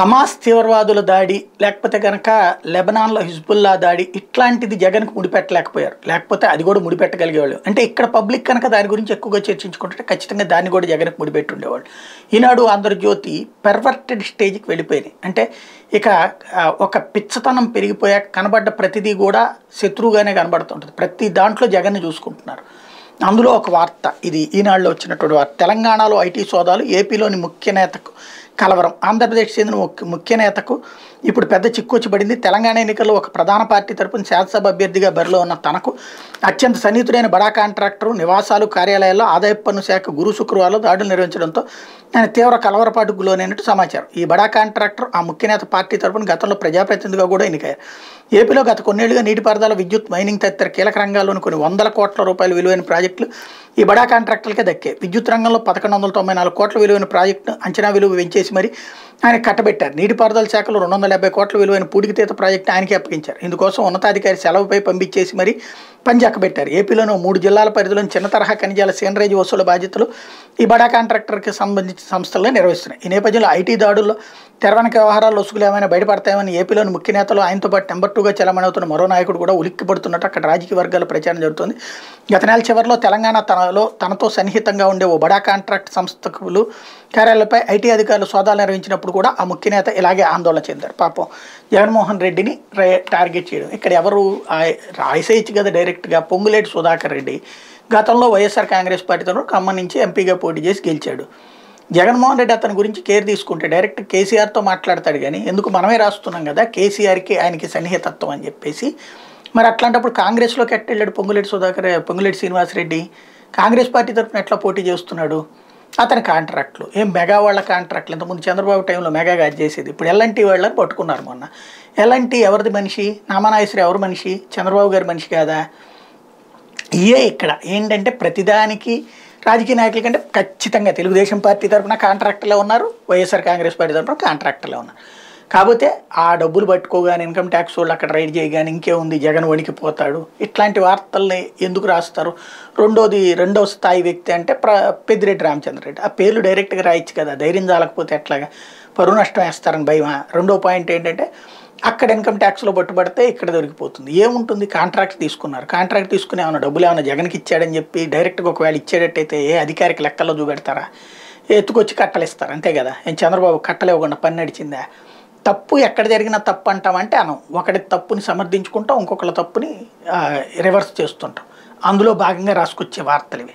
Hamas తీవ్రవాదుల దాడి లేకపోతే కనుక లెబనాన్లో హిజ్బుల్లా దాడి ఇట్లాంటిది జగన్కు ముడిపెట్టలేకపోయారు. లేకపోతే అది కూడా ముడిపెట్టగలిగేవాళ్ళు. అంటే ఇక్కడ పబ్లిక్ కనుక దాని గురించి ఎక్కువగా చర్చించుకుంటే ఖచ్చితంగా దాన్ని కూడా జగన్కు ముడిపెట్టి ఉండేవాళ్ళు ఈనాడు ఆంధ్రజ్యోతి పెర్వర్టెడ్ స్టేజ్కి వెళ్ళిపోయింది అంటే ఇక ఒక పిచ్చతనం పెరిగిపోయాక కనబడ్డ ప్రతిదీ కూడా శత్రువుగానే కనబడుతుంటుంది. ప్రతి దాంట్లో జగన్ని చూసుకుంటున్నారు. అందులో ఒక వార్త ఇది ఈనాడులో వచ్చినటువంటి వార్త. తెలంగాణలో ఐటీ సోదాలు ఏపీలోని ముఖ్య నేతకు కలవరం. ఆంధ్రప్రదేశ్ చెందిన ముఖ్య ముఖ్య నేతకు ఇప్పుడు పెద్ద చిక్కు వచ్చి పడింది తెలంగాణ ఎన్నికల్లో ఒక ప్రధాన పార్టీ తరపున శాసనసభ అభ్యర్థిగా బరిలో ఉన్న తనకు అత్యంత సన్నిహితుడైన బడా కాంట్రాక్టర్ నివాసాలు కార్యాలయాల్లో ఆదాయపు పన్ను శాఖ గురు శుక్రవారంలో దాడులు నిర్వహించడంతో ఆయన తీవ్ర కలవరపాటుకు లోనైనట్టు సమాచారం. ఈ బడా కాంట్రాక్టర్ ఆ ముఖ్య నేత పార్టీ తరపున గతంలో ప్రజాప్రతినిధిగా కూడా ఎన్నికయ్యారు. ఏపీలో గత కొన్నేళ్ళుగా నీటిపారుదల విద్యుత్ మైనింగ్ తదితర కీలక రంగాల్లోని కొన్ని వందల కోట్ల రూపాయల విలువైన ప్రాజెక్టులు ఈ బడా కాంట్రాక్టర్లకే దక్కాయి. విద్యుత్ రంగంలో పదకొండు వందల తొంభై నాలుగు కోట్ల విలువైన ప్రాజెక్టును అంచనా విలువ పెంచేసి మరి ఆయన కట్టబెట్టారు. నీటిపారుదల శాఖలో రెండు వందల డెబ్బై కోట్ల విలువైన పూడికితీత ప్రాజెక్టు ఆయనకి అప్పగించారు. ఇందుకోసం ఉన్నతాధికారి సెలవుపై పంపించేసి మరి పని చక్కబెట్టారు ఏపీలోని మూడు జిల్లాల పరిధిలోని చిన్న తరహా ఖనిజాల సీనరేజ్ వసూల బాధ్యతలు ఈ బడా కాంట్రాక్టర్కి సంబంధించిన సంస్థలే నిర్వహిస్తున్నాయి. ఈ నేపథ్యంలో ఐటీ దాడుల్లో తెరవనక వ్యవహారాలు లొసుగులు ఏమైనా బయటపడతాయని ఏపీలోని ముఖ్య నేతలు ఆయనతో పాటు నెంబర్ టూగా చలమణవుతున్న మరో నాయకుడు కూడా ఉలిక్కి పడుతున్నట్టు అక్కడ రాజకీయ వర్గాల ప్రచారం జరుగుతుంది. గత నెల చివరిలో తెలంగాణ తనలో తనతో సన్నిహితంగా ఉండే ఓ బడా కాంట్రాక్ట్ సంస్థలు కార్యాలయాలపై ఐటీ అధికారులు సోదాలు నిర్వహించినప్పుడు కూడా ఆ ముఖ్య నేత ఇలాగే ఆందోళన చెందారు. పాపం జగన్మోహన్ రెడ్డిని టార్గెట్ చేయడం. ఇక్కడ ఎవరు రాయసేయచ్చు కదా డైరెక్ట్గా పొంగులేటి సుధాకర్ రెడ్డి. గతంలో వైఎస్ఆర్ కాంగ్రెస్ పార్టీతో ఖమ్మం నుంచి ఎంపీగా పోటీ చేసి గెలిచాడు. జగన్మోహన్ రెడ్డి అతని గురించి కేర్ తీసుకుంటే డైరెక్ట్ కేసీఆర్తో మాట్లాడతాడు కానీ ఎందుకు మనమే రాస్తున్నాం కదా కేసీఆర్కి ఆయనకి సన్నిహితత్వం అని చెప్పేసి. మరి అట్లాంటప్పుడు కాంగ్రెస్లోకి ఎట్టెళ్ళాడు పొంగులేటి సుధాకర్ పొంగులేటి శ్రీనివాసరెడ్డి? కాంగ్రెస్ పార్టీ తరఫున ఎట్లా పోటీ చేస్తున్నాడు? అతని కాంట్రాక్ట్లు. ఏం మెగా వాళ్ళ కాంట్రాక్ట్లు? ఇంతకుముందు చంద్రబాబు టైంలో మెగా గాజ్ చేసేది. ఇప్పుడు ఎల్ఎన్టీ వాళ్ళని పట్టుకున్నారు మొన్న. ఎల్ఎన్టీ ఎవరిది మనిషి? నామనాయశ్రీ ఎవరు మనిషి? చంద్రబాబు గారి మనిషి కాదా? ఇయే ఇక్కడ. ఏంటంటే ప్రతిదానికి రాజకీయ నాయకుల కంటే ఖచ్చితంగా తెలుగుదేశం పార్టీ తరఫున కాంట్రాక్టర్లే ఉన్నారు. వైఎస్ఆర్ కాంగ్రెస్ పార్టీ తరఫున కాంట్రాక్టర్లే ఉన్నారు. కాకపోతే ఆ డబ్బులు పట్టుకోగానే ఇన్కమ్ ట్యాక్స్ వాళ్ళు అక్కడ రైడ్ చేయగానే ఇంకేముంది జగన్ వణికిపోతాడు ఇట్లాంటి వార్తల్ని ఎందుకు రాస్తారు? రెండోది రెండో స్థాయి వ్యక్తి అంటే ప్ర పెద్దిరెడ్డి రామచంద్రరెడ్డి ఆ పేర్లు డైరెక్ట్గా రాయొచ్చు కదా ధైర్యం చాలకపోతే ఎట్లాగా? పరువు నష్టం వేస్తారని భయమా? రెండో పాయింట్ ఏంటంటే అక్కడ ఇన్కమ్ ట్యాక్స్లో పట్టుబడితే ఇక్కడ దొరికిపోతుంది. ఏముంటుంది? కాంట్రాక్ట్ తీసుకున్నారు. కాంట్రాక్ట్ తీసుకుని ఏమైనా డబ్బులు ఏమైనా జగన్కి ఇచ్చాడని చెప్పి డైరెక్ట్గా ఒకవేళ ఇచ్చేటట్టయితే ఏ అధికారికి లెక్కల్లో చూపెడతారా? ఎత్తుకొచ్చి కట్టలు ఇస్తారు అంతే కదా? ఏం చంద్రబాబు కట్టలు ఇవ్వకుండా పని నడిచిందా? తప్పు ఎక్కడ జరిగినా తప్పు అంటామంటే అనం. ఒకటి తప్పుని సమర్థించుకుంటాం ఇంకొకళ్ళ తప్పుని రివర్స్ చేస్తుంటాం. అందులో భాగంగా రాసుకొచ్చే వార్తలు ఇవి.